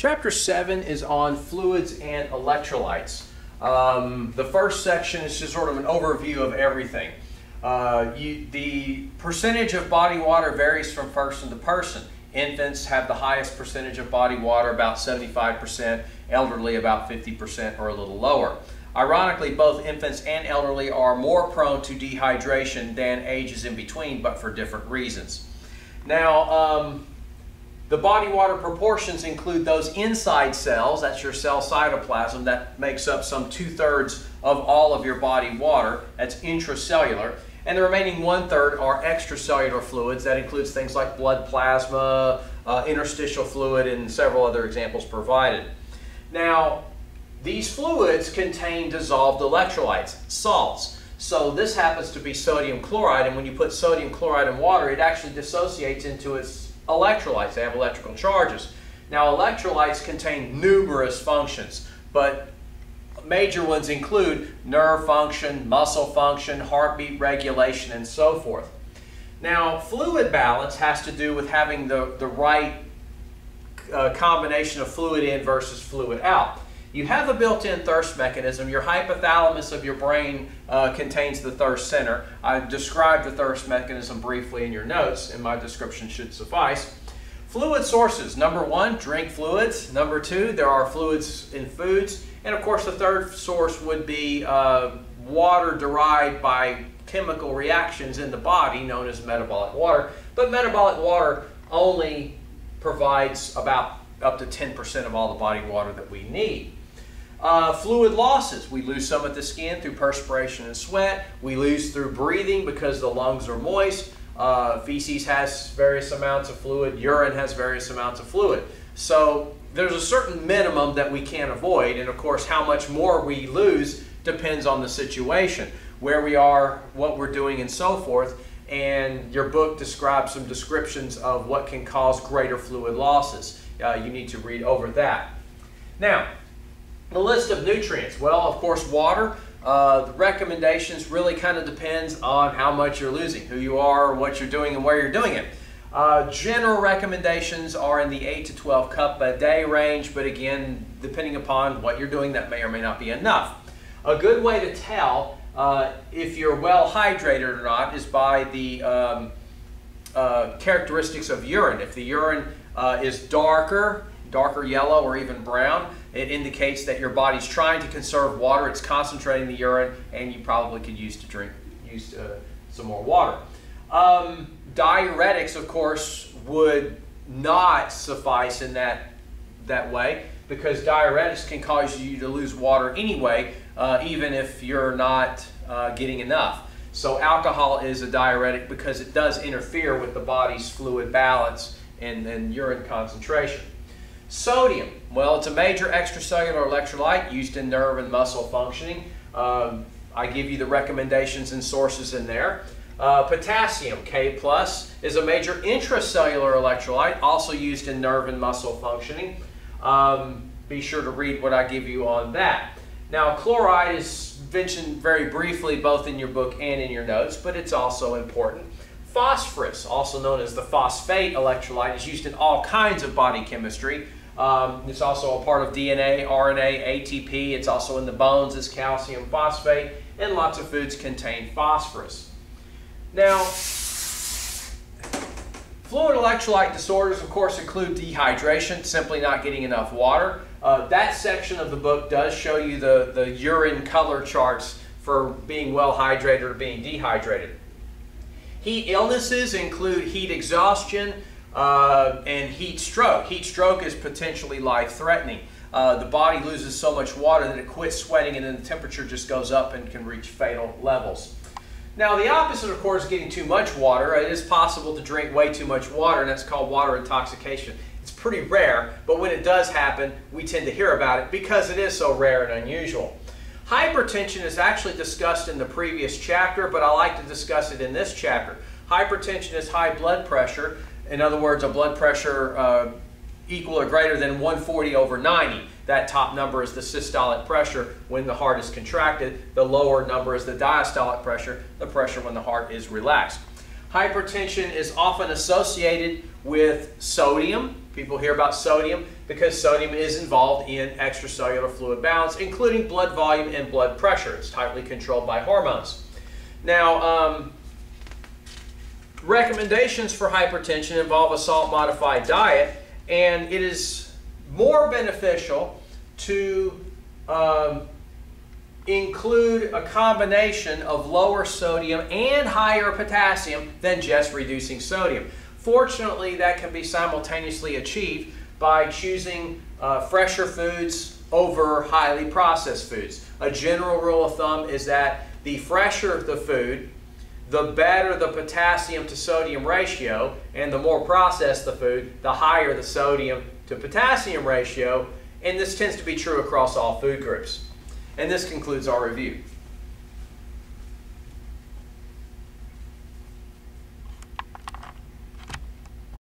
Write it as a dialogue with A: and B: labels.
A: Chapter 7 is on fluids and electrolytes. Um, the first section is just sort of an overview of everything. Uh, you, the percentage of body water varies from person to person. Infants have the highest percentage of body water, about 75%, elderly about 50% or a little lower. Ironically, both infants and elderly are more prone to dehydration than ages in between, but for different reasons. Now, um, the body water proportions include those inside cells, that's your cell cytoplasm, that makes up some two-thirds of all of your body water, that's intracellular. And the remaining one-third are extracellular fluids, that includes things like blood plasma, uh, interstitial fluid, and several other examples provided. Now, these fluids contain dissolved electrolytes, salts. So this happens to be sodium chloride, and when you put sodium chloride in water, it actually dissociates into its electrolytes. They have electrical charges. Now, electrolytes contain numerous functions, but major ones include nerve function, muscle function, heartbeat regulation, and so forth. Now, fluid balance has to do with having the, the right uh, combination of fluid in versus fluid out. You have a built-in thirst mechanism. Your hypothalamus of your brain uh, contains the thirst center. I described the thirst mechanism briefly in your notes, and my description should suffice. Fluid sources. Number one, drink fluids. Number two, there are fluids in foods. And of course, the third source would be uh, water derived by chemical reactions in the body, known as metabolic water. But metabolic water only provides about up to 10% of all the body water that we need. Uh, fluid losses. We lose some of the skin through perspiration and sweat. We lose through breathing because the lungs are moist. Uh, feces has various amounts of fluid. Urine has various amounts of fluid. So there's a certain minimum that we can't avoid. And of course, how much more we lose depends on the situation, where we are, what we're doing, and so forth. And your book describes some descriptions of what can cause greater fluid losses. Uh, you need to read over that. Now, the list of nutrients. Well, of course, water. Uh, the recommendations really kind of depends on how much you're losing, who you are, what you're doing, and where you're doing it. Uh, general recommendations are in the 8 to 12 cup a day range, but again, depending upon what you're doing, that may or may not be enough. A good way to tell uh, if you're well hydrated or not is by the um, uh, characteristics of urine. If the urine uh, is darker, darker yellow or even brown, it indicates that your body's trying to conserve water. It's concentrating the urine, and you probably could use to drink use uh, some more water. Um, diuretics, of course, would not suffice in that that way because diuretics can cause you to lose water anyway, uh, even if you're not uh, getting enough. So alcohol is a diuretic because it does interfere with the body's fluid balance and, and urine concentration. Sodium, well, it's a major extracellular electrolyte used in nerve and muscle functioning. Um, I give you the recommendations and sources in there. Uh, potassium, K+, plus, is a major intracellular electrolyte, also used in nerve and muscle functioning. Um, be sure to read what I give you on that. Now, chloride is mentioned very briefly both in your book and in your notes, but it's also important. Phosphorus, also known as the phosphate electrolyte, is used in all kinds of body chemistry. Um, it's also a part of DNA, RNA, ATP. It's also in the bones as calcium phosphate, and lots of foods contain phosphorus. Now, fluid electrolyte disorders, of course, include dehydration, simply not getting enough water. Uh, that section of the book does show you the, the urine color charts for being well hydrated or being dehydrated. Heat illnesses include heat exhaustion, uh, and heat stroke. Heat stroke is potentially life-threatening. Uh, the body loses so much water that it quits sweating and then the temperature just goes up and can reach fatal levels. Now the opposite of course is getting too much water. It is possible to drink way too much water and that's called water intoxication. It's pretty rare, but when it does happen, we tend to hear about it because it is so rare and unusual. Hypertension is actually discussed in the previous chapter, but I like to discuss it in this chapter. Hypertension is high blood pressure in other words, a blood pressure uh, equal or greater than 140 over 90. That top number is the systolic pressure when the heart is contracted. The lower number is the diastolic pressure, the pressure when the heart is relaxed. Hypertension is often associated with sodium, People hear about sodium because sodium is involved in extracellular fluid balance, including blood volume and blood pressure. It's tightly controlled by hormones. Now, um, recommendations for hypertension involve a salt modified diet, and it is more beneficial to um, include a combination of lower sodium and higher potassium than just reducing sodium. Fortunately, that can be simultaneously achieved by choosing uh, fresher foods over highly processed foods. A general rule of thumb is that the fresher the food, the better the potassium to sodium ratio, and the more processed the food, the higher the sodium to potassium ratio, and this tends to be true across all food groups. And this concludes our review.